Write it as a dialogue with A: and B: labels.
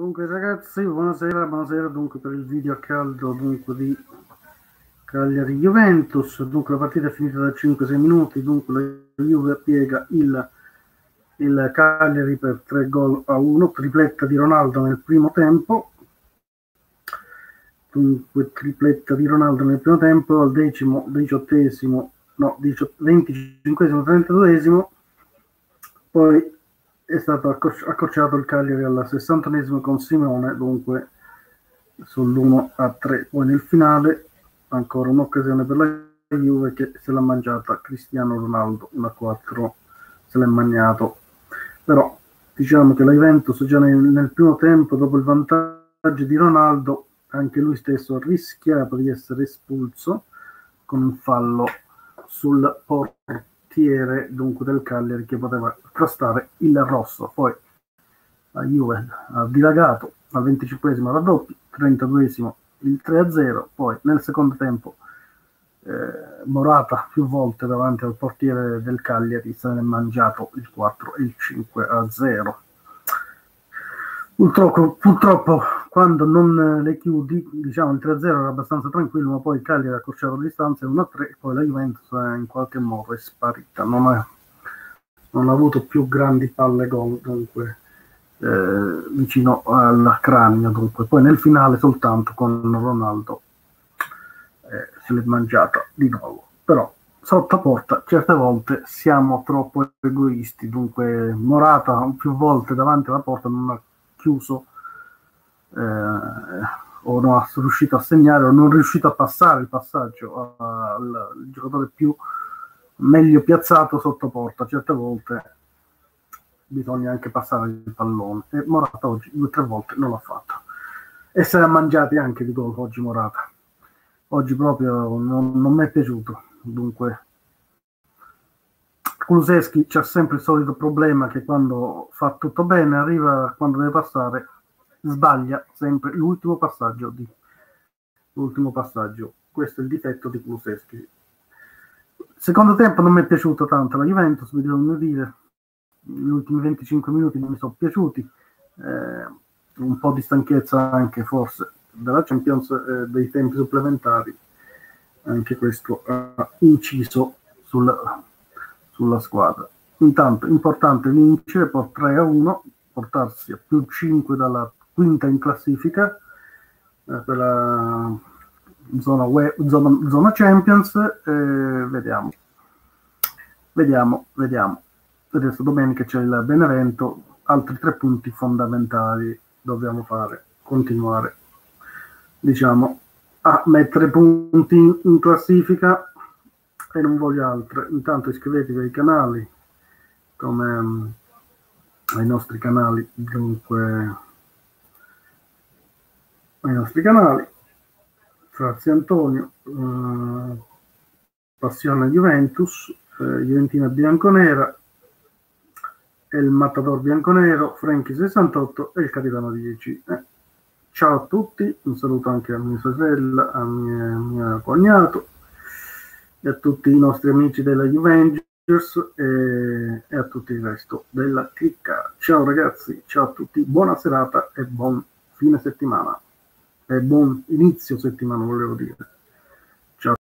A: Dunque ragazzi, buonasera, buonasera dunque per il video a caldo dunque di Cagliari Juventus, dunque la partita è finita da 5-6 minuti, dunque la Juve piega il, il Cagliari per 3 gol a 1, tripletta di Ronaldo nel primo tempo, dunque tripletta di Ronaldo nel primo tempo, al decimo, diciottesimo, no, venticinquesimo, trentaduesimo, poi è stato accorciato il Cagliari alla 61esima con Simone, dunque sull'1 a 3. Poi nel finale ancora un'occasione per la Juve che se l'ha mangiata Cristiano Ronaldo 1 a 4, se l'è magnato. Però diciamo che la Juventus già nel, nel primo tempo, dopo il vantaggio di Ronaldo, anche lui stesso ha rischiato di essere espulso con un fallo sul porto portiere dunque del Cagliari che poteva costare il rosso. Poi la Juve ha dilagato al 25esimo raddoppio, 32esimo il 3-0, poi nel secondo tempo eh, Morata più volte davanti al portiere del Cagliari se ne è mangiato il 4 e il 5-0. Purtroppo, purtroppo, quando non le chiudi, diciamo il 3-0 era abbastanza tranquillo, ma poi il Cagliari ha accorciato la distanza 1-3, poi la Juventus in qualche modo è sparita, non, è, non ha avuto più grandi palle gol, dunque eh, vicino al cranio, dunque. Poi nel finale soltanto con Ronaldo eh, se l'è mangiata di nuovo, però sotto porta certe volte siamo troppo egoisti, dunque Morata più volte davanti alla porta non ha chiuso eh, o non è riuscito a segnare o non è riuscito a passare il passaggio al, al giocatore più meglio piazzato sotto porta. Certe volte bisogna anche passare il pallone e Morata oggi due o tre volte non l'ha fatto. E se ne ha mangiati anche di gol oggi Morata. Oggi proprio non, non mi è piaciuto. Dunque Kuluseschi c'ha sempre il solito problema che quando fa tutto bene, arriva quando deve passare, sbaglia sempre l'ultimo passaggio. Di, l'ultimo passaggio. Questo è il difetto di Kuluseschi. Secondo tempo non mi è piaciuto tanto la Juventus, vi devo dire. Gli ultimi 25 minuti non mi sono piaciuti. Eh, un po' di stanchezza anche forse della Champions eh, dei tempi supplementari. Anche questo ha inciso sul sulla squadra. Intanto importante vincere per 3 a 1, portarsi a più 5 dalla quinta in classifica eh, per la zona, web, zona, zona Champions. Eh, vediamo, vediamo, vediamo. Adesso domenica c'è il Benevento, altri tre punti fondamentali dobbiamo fare, continuare, diciamo, a mettere punti in, in classifica e non voglio altro. Intanto iscrivetevi ai canali, come um, ai nostri canali, dunque ai nostri canali. Frazio Antonio, uh, Passione Juventus, uh, Juventina Bianconera, il Matador Bianconero, Franchi 68 e il Capitano 10. Eh, ciao a tutti, un saluto anche a mia sorella, a mia, mio cognato e a tutti i nostri amici della Juventus e, e a tutto il resto della clicca. Ciao ragazzi, ciao a tutti, buona serata e buon fine settimana e buon inizio settimana volevo dire.